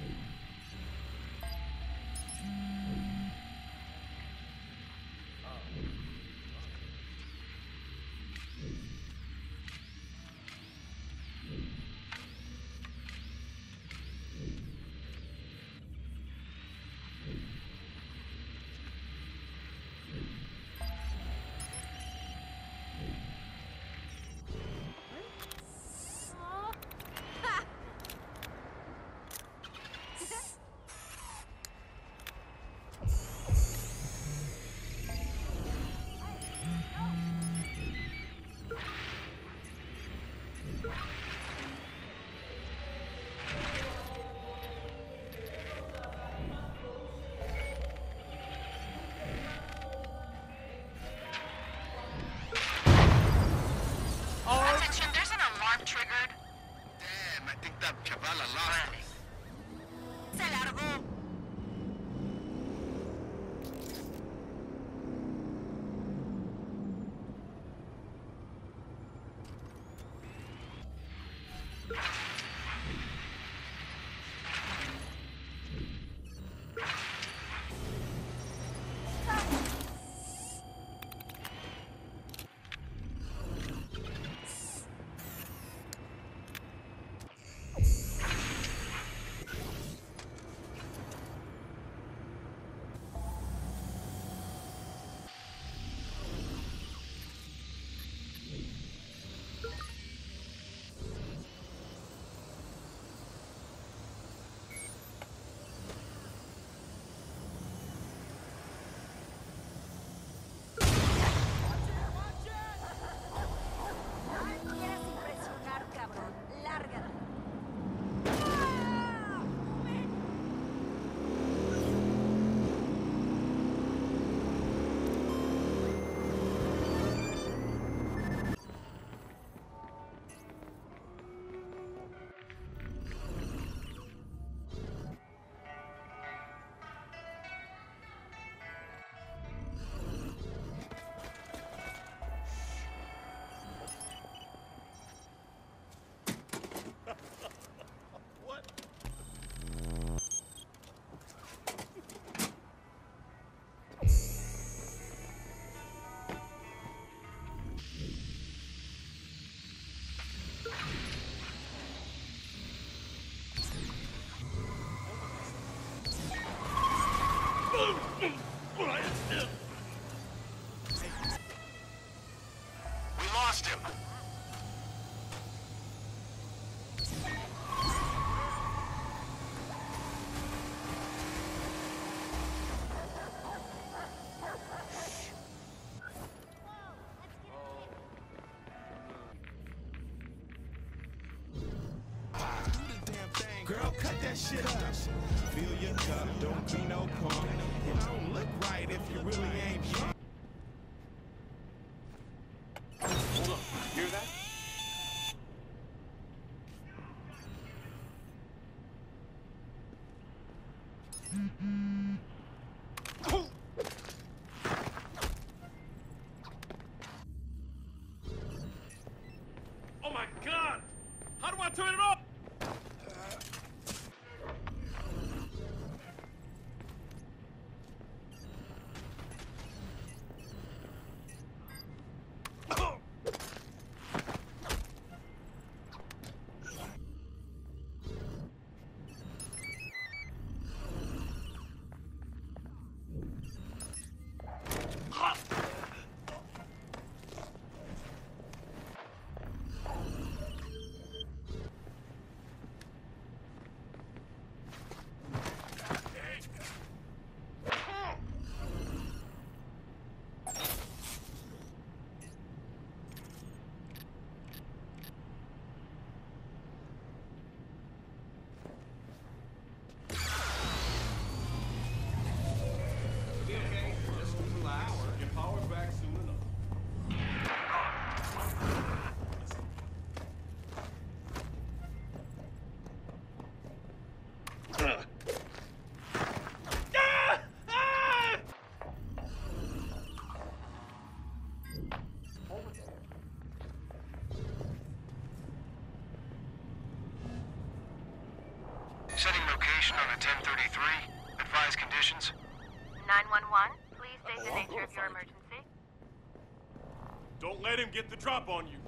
Amen. We lost him. Girl, cut that shit up. Don't be no punk. It don't look right if you really ain't drunk. 1033. Advise conditions. 911, please state the nature of your emergency. Don't let him get the drop on you.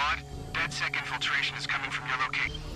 To squad. DedSec infiltration is coming from your location.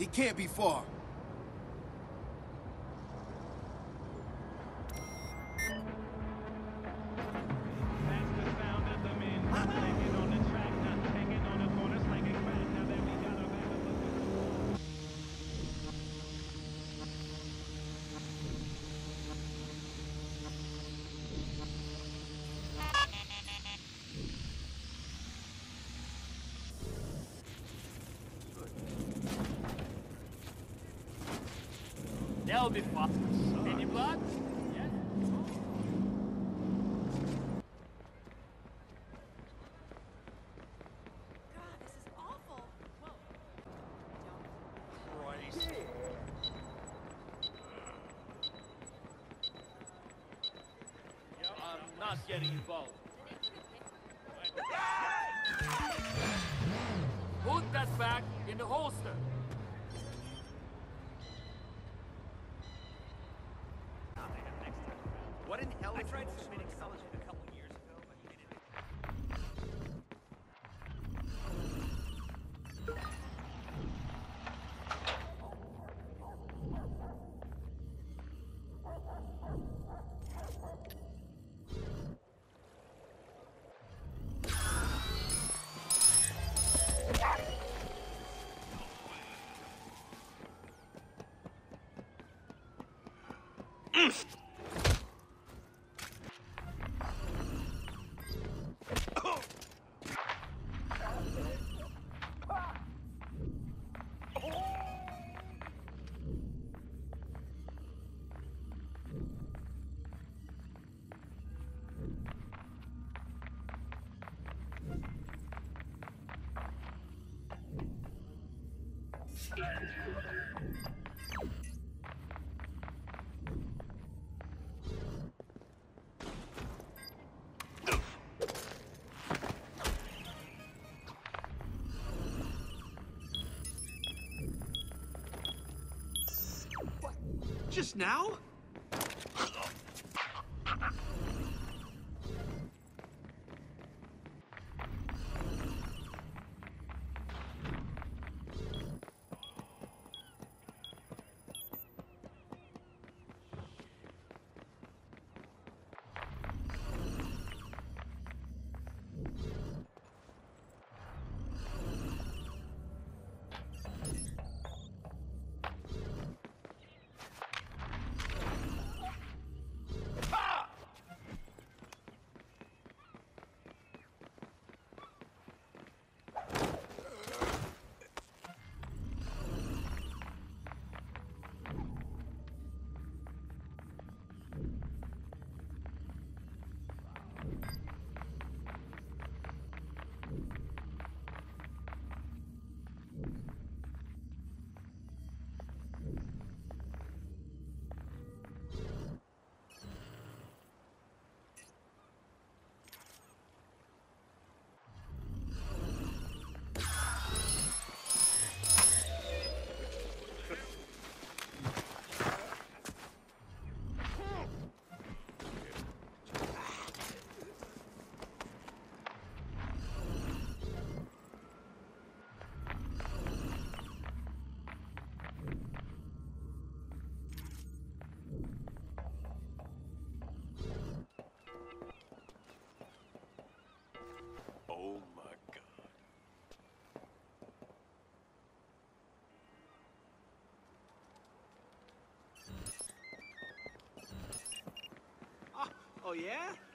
He can't be far. That'll be fun. Any blood? What in hell I tried submitting Solitude Just now? Oh, yeah?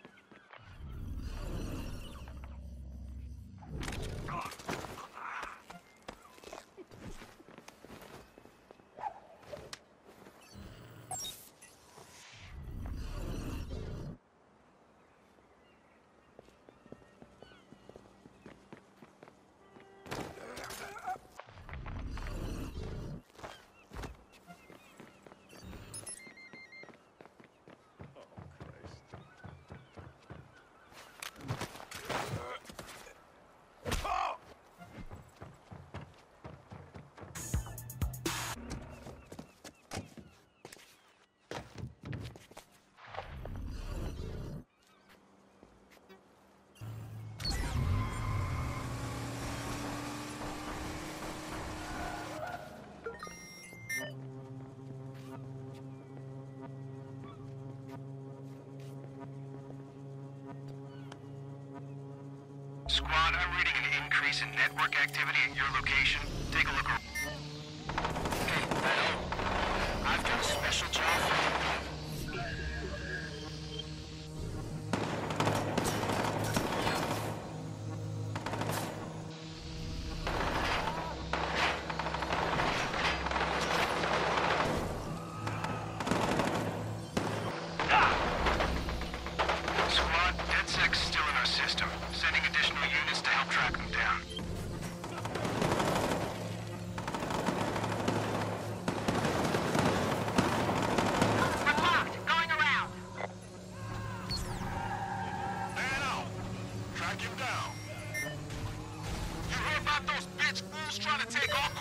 Squad, I'm reading an increase in network activity at your location. Take a look around. Take our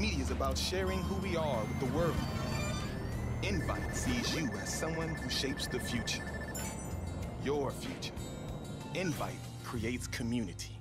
media is about sharing who we are with the world. Invite sees you as someone who shapes the future. Your future. Invite creates community.